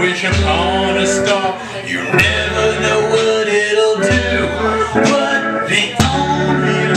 wish upon a star. You never know what it'll do, but the only